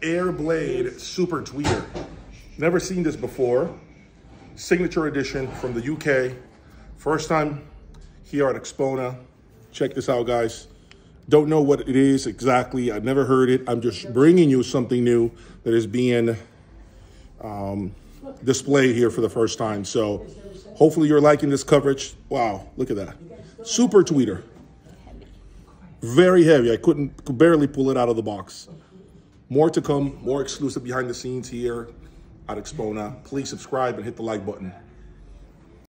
Airblade Super Tweeter. Never seen this before. Signature edition from the UK. First time here at AXPONA. Check this out, guys. Don't know what it is exactly. I've never heard it. I'm just bringing you something new that is being um, displayed here for the first time. So hopefully you're liking this coverage. Wow, look at that. Super tweeter. Very heavy. I couldn't could barely pull it out of the box. More to come, more exclusive behind the scenes here at AXPONA. Please subscribe and hit the like button.